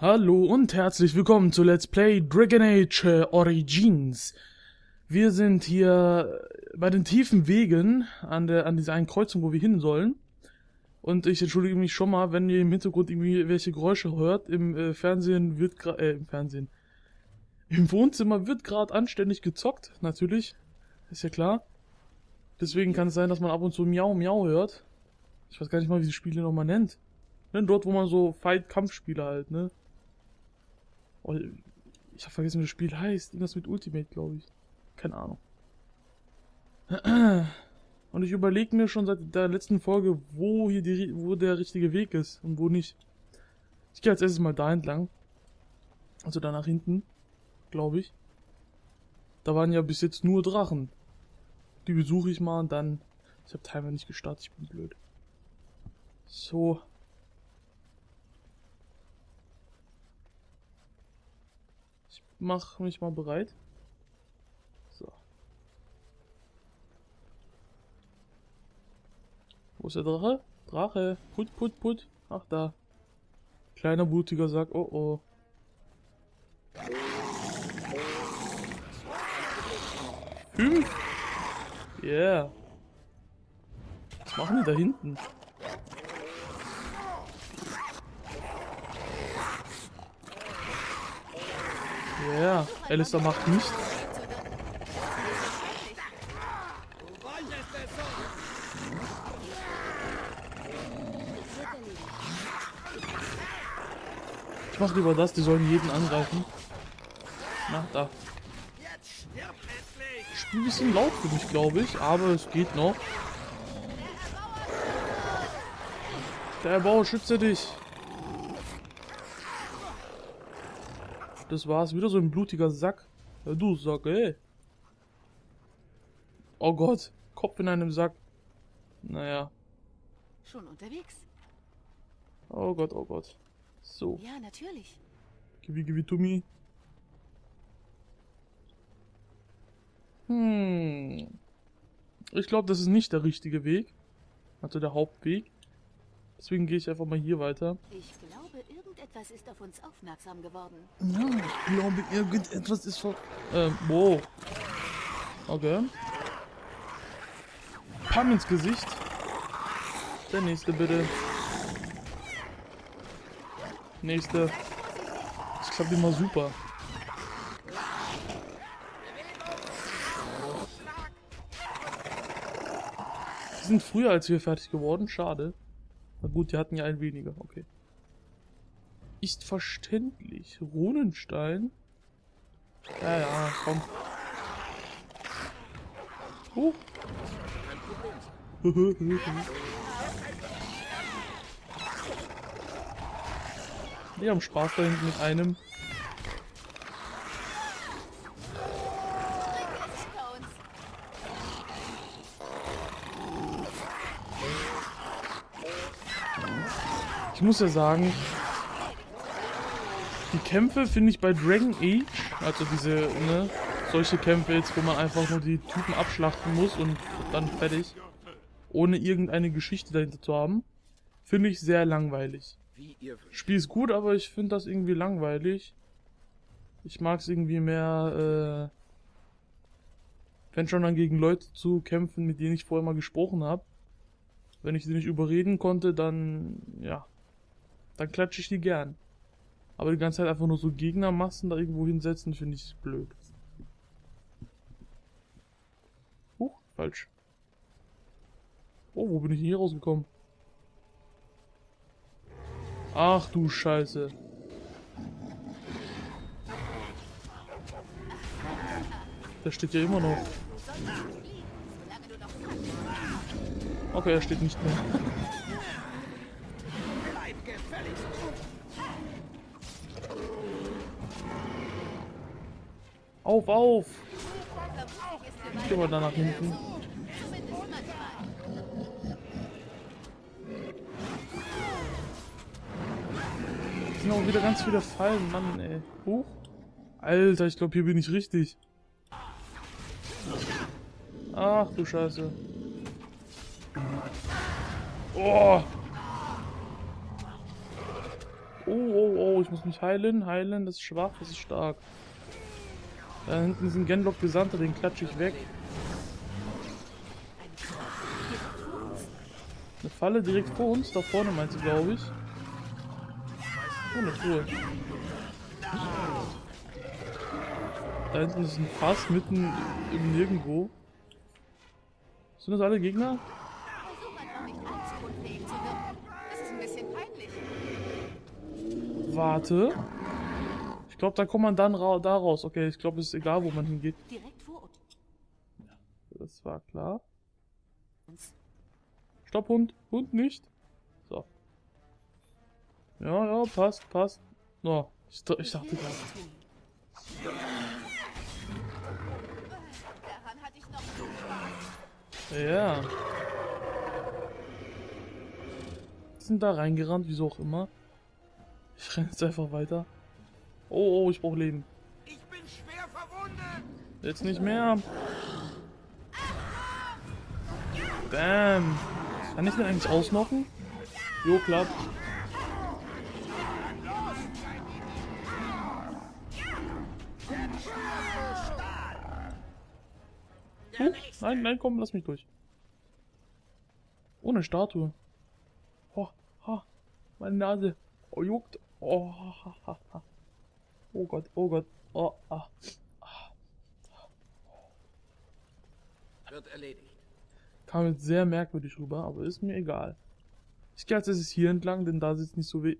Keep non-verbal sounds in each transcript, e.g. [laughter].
Hallo und herzlich willkommen zu Let's Play Dragon Age äh, Origins. Wir sind hier bei den tiefen Wegen an der an dieser einen Kreuzung, wo wir hin sollen. Und ich entschuldige mich schon mal, wenn ihr im Hintergrund irgendwie welche Geräusche hört. Im äh, Fernsehen wird äh, im Fernsehen. Im Wohnzimmer wird gerade anständig gezockt, natürlich. Ist ja klar. Deswegen kann es sein, dass man ab und zu Miau Miau hört. Ich weiß gar nicht mal, wie die Spiele nochmal nennt. Ne, dort, wo man so Fight-Kampfspiele halt, ne? Oh, ich habe vergessen, wie das Spiel heißt. Irgendwas mit Ultimate, glaube ich. Keine Ahnung. [clears throat] Und ich überlege mir schon seit der letzten Folge, wo hier die, wo der richtige Weg ist und wo nicht. Ich gehe als erstes mal da entlang. Also da nach hinten, glaube ich. Da waren ja bis jetzt nur Drachen. Die besuche ich mal und dann. Ich habe Timer nicht gestartet, ich bin blöd. So, mach mich mal bereit. So. Wo ist der Drache? Drache. Put, put, put. Ach, da. Kleiner blutiger Sack. Oh, oh. Fünf. Yeah. Was machen die da hinten? Ja, yeah. Alistair macht nichts. Ich mach lieber das, die sollen jeden angreifen. Na, da. Spiel ein bisschen laut für mich, glaube ich, aber es geht noch. Der Bau, schütze dich. Das war's. Wieder so ein blutiger Sack. Ja, du Sack, ey. Oh Gott. Kopf in einem Sack. Naja. Schon unterwegs? Oh Gott, oh Gott. So. Ja, natürlich. Givi to me. Hm. Ich glaube, das ist nicht der richtige Weg. Also der Hauptweg. Deswegen gehe ich einfach mal hier weiter. Ich glaube, irgendetwas ist auf uns aufmerksam geworden. Ja, ich glaube, irgendetwas ist vor... Ähm, wow. Okay. Pam ins Gesicht. Der nächste bitte. Nächste. Das klappt immer super. Die sind früher als wir fertig geworden. Schade. Na gut, die hatten ja ein weniger. Okay. Ist verständlich. Runenstein? Ja, ja, komm. Oh. Die [laughs] haben Spaß da hinten mit einem. Ich muss ja sagen, die Kämpfe finde ich bei Dragon Age, also diese, ne, solche Kämpfe jetzt, wo man einfach nur die Typen abschlachten muss und dann fertig, ohne irgendeine Geschichte dahinter zu haben, finde ich sehr langweilig. Spiel ist gut, aber ich finde das irgendwie langweilig. Ich mag es irgendwie mehr, äh, wenn schon dann gegen Leute zu kämpfen, mit denen ich vorher mal gesprochen habe. Wenn ich sie nicht überreden konnte, dann, ja, dann klatsche ich die gern. Aber die ganze Zeit einfach nur so Gegnermassen da irgendwo hinsetzen, finde ich blöd. Huch, falsch. Oh, wo bin ich hier rausgekommen? Ach du Scheiße. Der steht ja immer noch. Okay, er steht nicht mehr. Auf, auf! Ich mal da nach hinten. Es sind auch wieder ganz viele Fallen, Mann, ey. Huch. Alter, ich glaube, hier bin ich richtig. Ach du Scheiße. Oh, oh, oh, oh, ich muss mich heilen, heilen, das ist schwach, das ist stark. Da hinten ist ein Genlock Gesandter, den klatsche ich weg. Eine Falle direkt vor uns, da vorne meinst du, glaube ich. Oh, eine Truhe. Da hinten ist ein Fass mitten im Nirgendwo. Sind das alle Gegner? Warte. Ich glaube, da kommt man dann ra da raus. Okay, ich glaube, es ist egal, wo man hingeht. Direkt vor uns. Das war klar. Stopp, Hund. Hund nicht. So. Ja, ja, passt, passt. No, ich, ich dachte gerade. Ja. Sind da reingerannt, wieso auch immer. Ich renne jetzt einfach weiter. Oh, oh, ich brauche Leben. Ich bin schwer verwundet. Jetzt nicht mehr. Bam. Kann ich den eigentlich ausnocken? Jo, klappt. Huh? Nein, nein, komm, lass mich durch. Ohne Statue. Oh, ha, meine Nase. Oh, juckt. Oh, ha, ha, ha. Oh Gott, oh Gott. Oh, ah. Wird erledigt. Kam jetzt sehr merkwürdig rüber, aber ist mir egal. Ich gehe als erstes hier entlang, denn da sitzt nicht so weh.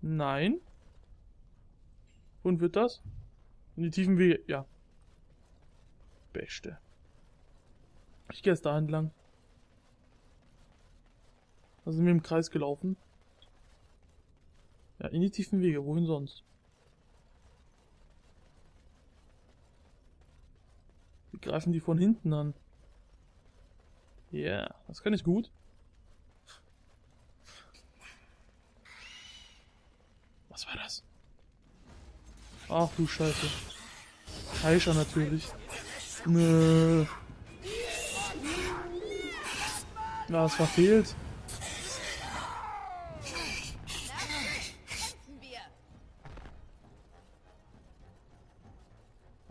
Nein. Und wird das? In die tiefen Wege. Ja. Beste. Ich gehe jetzt da entlang. Da sind wir im Kreis gelaufen. Ja, in die tiefen Wege. Wohin sonst? Greifen die von hinten an. Ja, yeah, das kann ich gut. Was war das? Ach du Scheiße. Heischer natürlich. Nö. Ja, es verfehlt.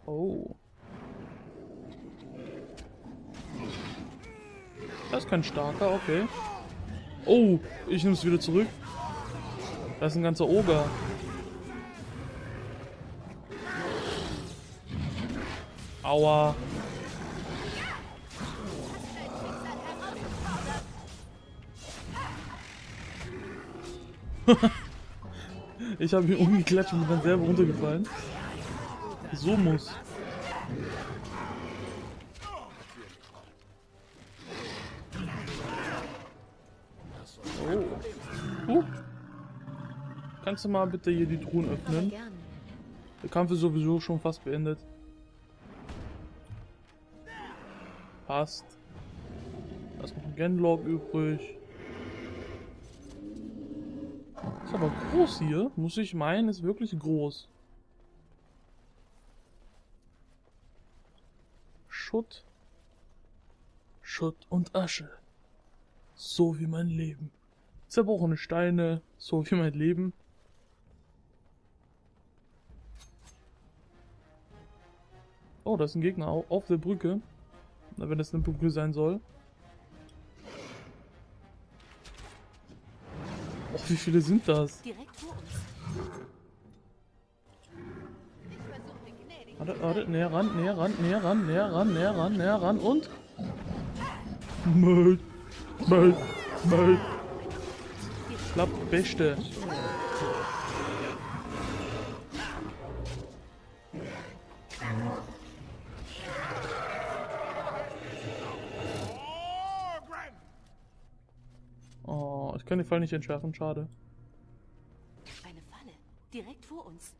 Oh. Das ist kein starker, okay. Oh, ich nehme es wieder zurück. Das ist ein ganzer Oger. Aua. [laughs] ich habe ihn umgeklatscht und bin selber runtergefallen. So muss. Uh. Kannst du mal bitte hier die Truhen öffnen? Der Kampf ist sowieso schon fast beendet. Passt. Da ist noch ein Genlog übrig. Ist aber groß hier. Muss ich meinen, ist wirklich groß. Schutt. Schutt und Asche. So wie mein Leben. Zerbrochene Steine. So wie mein Leben. Oh, da ist ein Gegner au- auf der Brücke. Na, wenn das eine Brücke sein soll. Och, wie viele sind das? Warte, warte, näher ran, näher ran, näher ran, näher ran, näher ran, näher ran und... Müll, Müll, Müll. Klappt, beste. Oh, ich kann den Fall nicht entschärfen, schade. Eine Falle. Direkt vor uns.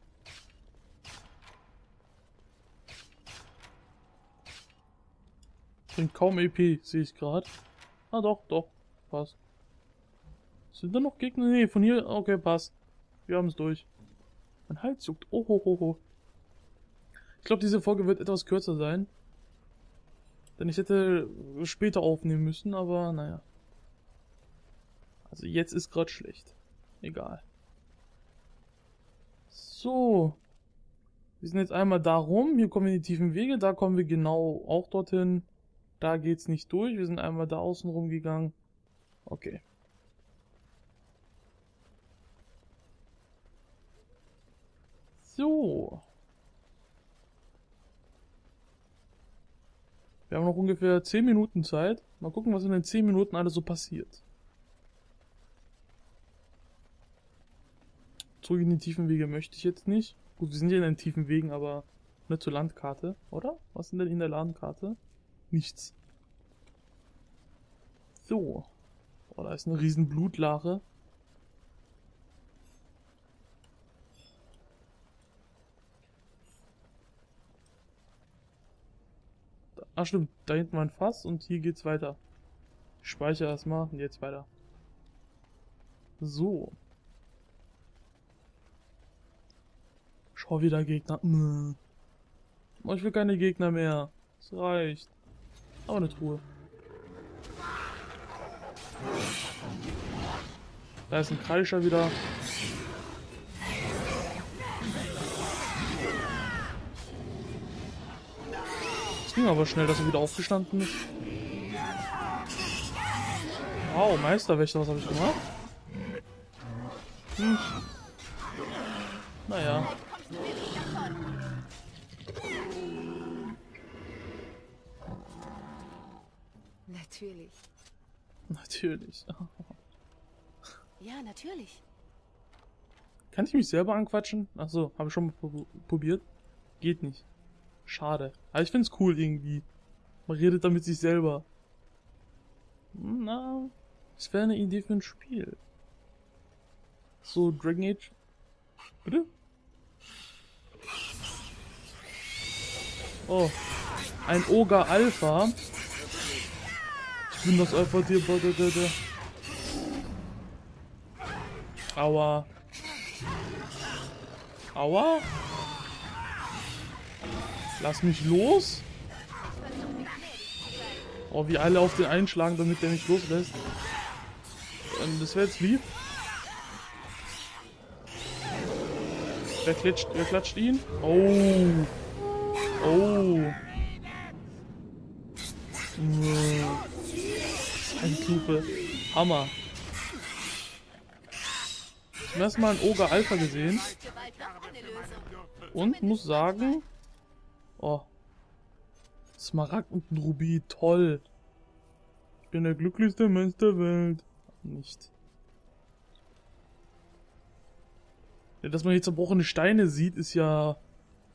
Bringt kaum EP, sehe ich gerade. Ah doch, doch, passt. Sind da noch Gegner? Nee, von hier, okay, passt. Wir haben es durch. Mein Hals juckt. Oh, ho, ho, ho. Ich glaube, diese Folge wird etwas kürzer sein. Denn ich hätte später aufnehmen müssen, aber naja. Also jetzt ist gerade schlecht. Egal. So. Wir sind jetzt einmal da rum. Hier kommen wir in die tiefen Wege. Da kommen wir genau auch dorthin. Da geht's nicht durch. Wir sind einmal da außen rumgegangen. Okay. So. Wir haben noch ungefähr 10 Minuten Zeit. Mal gucken, was in den 10 Minuten alles so passiert. Zurück in die tiefen Wege möchte ich jetzt nicht. Gut, wir sind ja in den tiefen Wegen, aber nicht zur Landkarte, oder? Was sind denn in der Landkarte? Nichts. So. Oh, da ist eine riesen Blutlache. Ach stimmt, da hinten war ein Fass und hier geht's weiter. Ich speichere erstmal und jetzt weiter. So. Schau wieder Gegner. Oh, ich will keine Gegner mehr. Es reicht. Aber eine Truhe. Da ist ein Kreischer wieder. Das ging aber schnell, dass er wieder aufgestanden ist. Wow, Meisterwächter, was habe ich gemacht? Hm. Naja. Natürlich. Natürlich. [laughs] Ja, natürlich. Kann ich mich selber anquatschen? Achso, habe ich schon mal prob- probiert. Geht nicht. Schade. Aber ich find's cool irgendwie. Man redet da mit sich selber. Na, das wäre eine Idee für ein Spiel. So, Dragon Age. Bitte? Oh. Ein Oger Alpha. Ich bin das da, da. Aua. Aua. Lass mich los. Oh, wie alle auf den einschlagen, damit der mich loslässt. Ähm, das wäre jetzt lieb. Wer klatscht, wer klatscht ihn? Oh. Oh. Ein Kufe. Hammer. Zum ersten Mal ein Oger Alpha gesehen. Und muss sagen, oh, Smaragd und ein Rubin, toll. Ich bin der glücklichste Mensch der Welt. Nicht. Ja, dass man hier zerbrochene Steine sieht, ist ja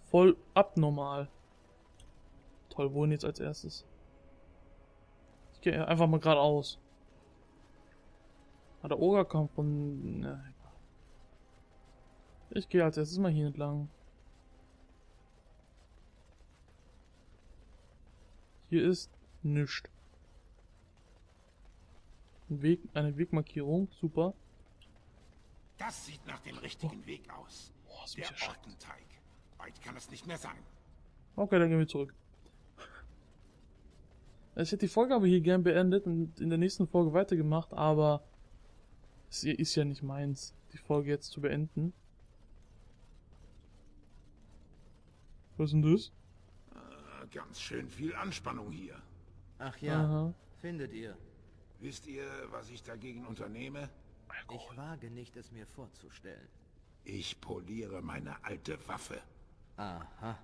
voll abnormal. Toll, wohin jetzt als erstes? Ich gehe einfach mal geradeaus. Ah, der Oger kommt von... Na. Ich gehe als erstes mal hier entlang. Hier ist nichts. Ein Weg, eine Wegmarkierung, super. Das sieht nach dem richtigen Weg aus. Boah, ist Der. Ortenteig. Weit kann es nicht mehr sein. Okay, dann gehen wir zurück. Ich hätte die Folge aber hier gern beendet und in der nächsten Folge weitergemacht, aber es ist ja nicht meins, die Folge jetzt zu beenden. Was ist denn das? Ganz schön viel Anspannung hier. Ach ja, Aha. findet ihr. Wisst ihr, was ich dagegen unternehme? Ich wage nicht, es mir vorzustellen. Ich poliere meine alte Waffe. Aha.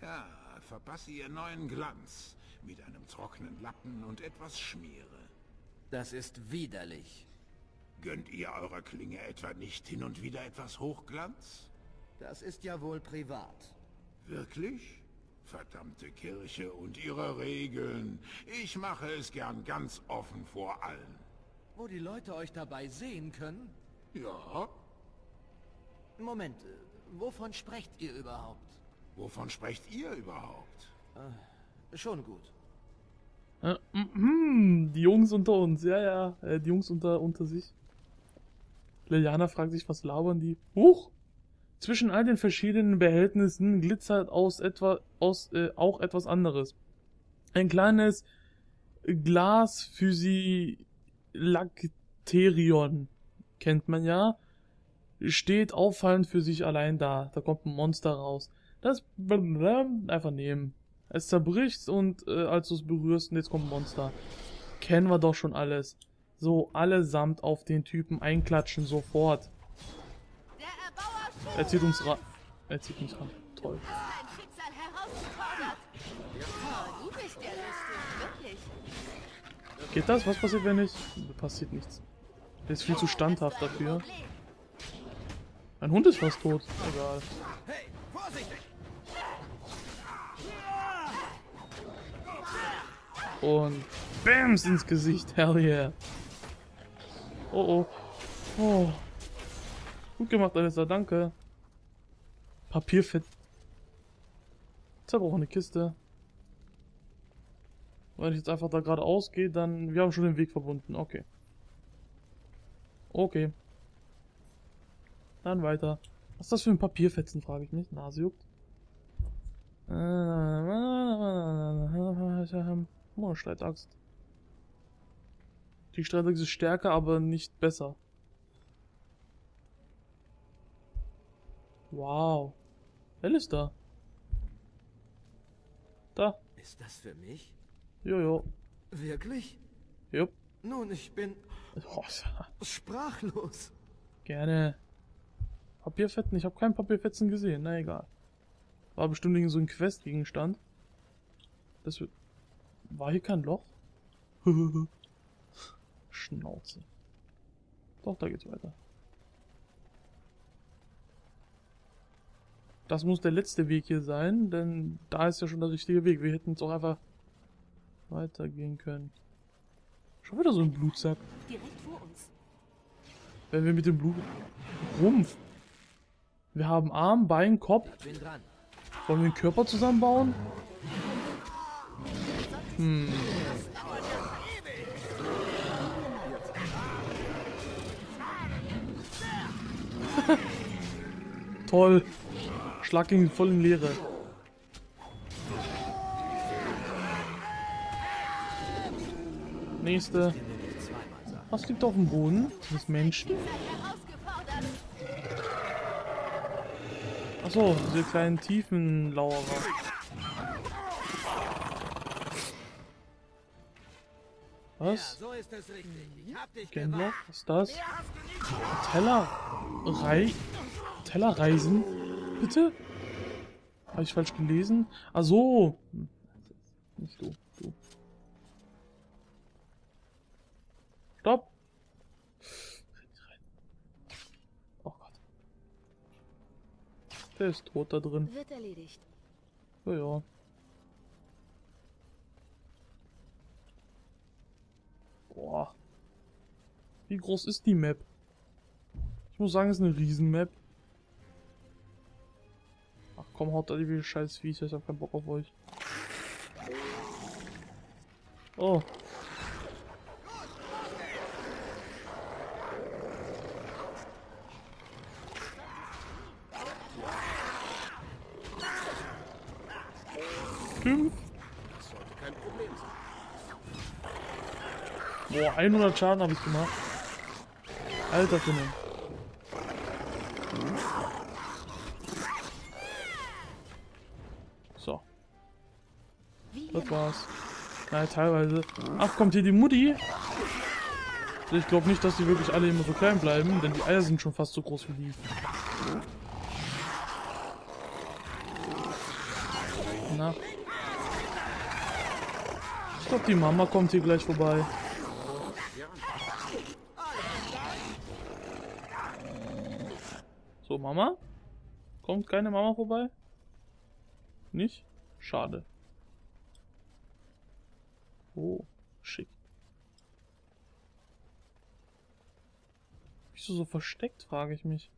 Ja, verpasse ihr neuen Glanz. Mit einem trockenen Lappen und etwas Schmiere. Das ist widerlich. Gönnt ihr eurer Klinge etwa nicht hin und wieder etwas Hochglanz? Das ist ja wohl privat. Wirklich? Verdammte Kirche und ihre Regeln. Ich mache es gern ganz offen vor allen. Wo die Leute euch dabei sehen können? Ja? Moment, äh, wovon sprecht ihr überhaupt? Wovon sprecht ihr überhaupt? Schon gut. Äh, mhm, die Jungs unter uns, ja, ja, äh, die Jungs unter, unter sich. Liliana fragt sich, was labern die? Huch! Zwischen all den verschiedenen Behältnissen glitzert aus etwa, aus, äh, auch etwas anderes. Ein kleines Glas Physilakterion. Kennt man ja. steht auffallend für sich allein da. Da kommt ein Monster raus. Das einfach nehmen. Es zerbricht und äh, als du es berührst und jetzt kommt ein Monster. Kennen wir doch schon alles. So, allesamt auf den Typen einklatschen sofort. Er zieht uns ran. Er zieht uns ran. Toll. Geht das? Was passiert, wenn nicht? Passiert nichts. Der ist viel zu standhaft dafür. Mein Hund ist fast tot. Egal. Und Bams ins Gesicht. Hell yeah. Oh oh. Oh. Gut gemacht, Alissa. Danke. Papierfett. Zerbrochene Kiste. Wenn ich jetzt einfach da geradeaus gehe, dann... Wir haben schon den Weg verbunden. Okay. Okay. Dann weiter. Was ist das für ein Papierfetzen, frage ich mich. Nase juckt. [laughs] Oh, Streitaxt. Die Streitaxt ist stärker, aber nicht besser. Wow. Alistair. Da. Ist das für mich? Jojo. Wirklich? Jupp. Nun, ich bin sprachlos. gerne. Papierfetzen? Ich habe kein Papierfetzen gesehen. Na egal. War bestimmt irgend so ein Questgegenstand. Das wird... War hier kein Loch? [laughs] Schnauze. Doch, da geht's weiter. Das muss der letzte Weg hier sein, denn da ist ja schon der richtige Weg. Wir hätten jetzt auch einfach weitergehen können. Schon wieder so ein Blutsack. Direkt vor uns. Wenn wir mit dem Blut... Rumpf. Wir haben Arm, Bein, Kopf. Bin dran. Wollen wir den Körper zusammenbauen? Hm. [laughs] Toll. Schlag ihn voll in Leere. Nächste. Was liegt auf dem Boden? Sind das Menschen? Achso, diese kleinen Tiefenlauerer. Ja, Was? so ist es richtig. Ich hab dich gewarnt. Was ist das? Teller. Rei. Tellerreisen? Bitte? Habe ich falsch gelesen? Ach so. Nicht du. Du. Stopp. Oh Gott. Der ist tot da drin. Wird erledigt. Ja, ja. Boah. Wie groß ist die Map? Ich muss sagen, es ist eine Riesen-Map. Komm, haut da die scheiß Viecher, ich hab keinen Bock auf euch. Oh. Fünf. Das sollte kein Problem sein. Boah, 100 Schaden habe ich gemacht. Alter Finne. Das war's. Naja, teilweise. Ach, kommt hier die Mutti? Ich glaube nicht, dass die wirklich alle immer so klein bleiben, denn die Eier sind schon fast so groß wie die. Na. Ich glaube, die Mama kommt hier gleich vorbei. So, Mama? Kommt keine Mama vorbei? Nicht? Schade. Oh, schick. Wieso so versteckt, frage ich mich.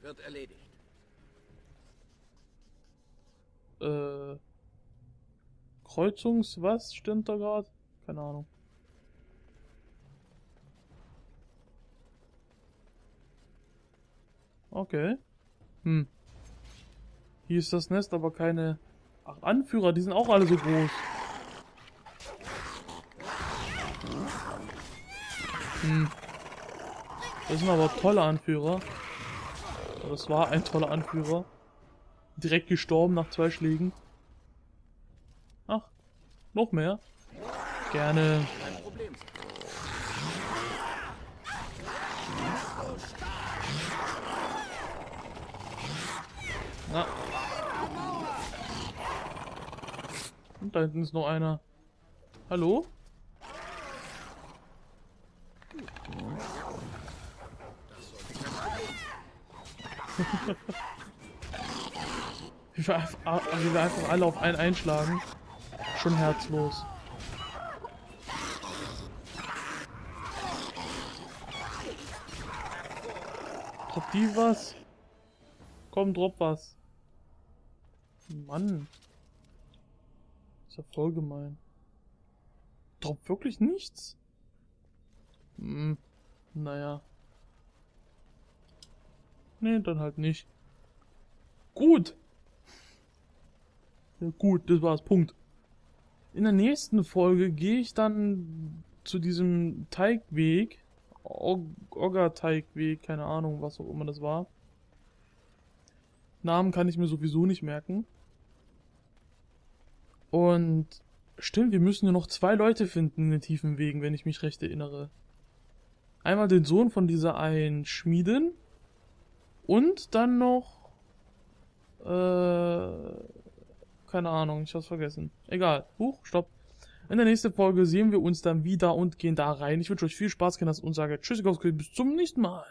Wird erledigt. Äh. Kreuzungs, was stimmt da gerade? Keine Ahnung. Okay. Hm. Hier ist das Nest, aber keine. Ach, Anführer, die sind auch alle so groß. Hm. Das sind aber tolle Anführer. Das war ein toller Anführer. Direkt gestorben nach zwei Schlägen. Ach, noch mehr? Gerne. Na. Und da hinten ist noch einer. Hallo? Wie, wir einfach, ah, wie wir einfach alle auf einen einschlagen. Schon herzlos. Drop die was? Komm, drop was. Mann. Ist ja voll gemein. Drop wirklich nichts? Hm, naja. Nee, dann halt nicht. Gut. Ja, gut, das war's. Punkt. In der nächsten Folge gehe ich dann zu diesem Teigweg. Ogger-Teigweg, keine Ahnung, was auch immer das war. Namen kann ich mir sowieso nicht merken. Und stimmt, wir müssen ja noch zwei Leute finden in den tiefen Wegen, wenn ich mich recht erinnere. Einmal den Sohn von dieser einen Schmiedin und dann noch äh, keine Ahnung, ich hab's vergessen. Egal. Huch, stopp. In der nächsten Folge sehen wir uns dann wieder und gehen da rein. Ich wünsche euch viel Spaß, Kinders, und sage Tschüss, bis zum nächsten Mal.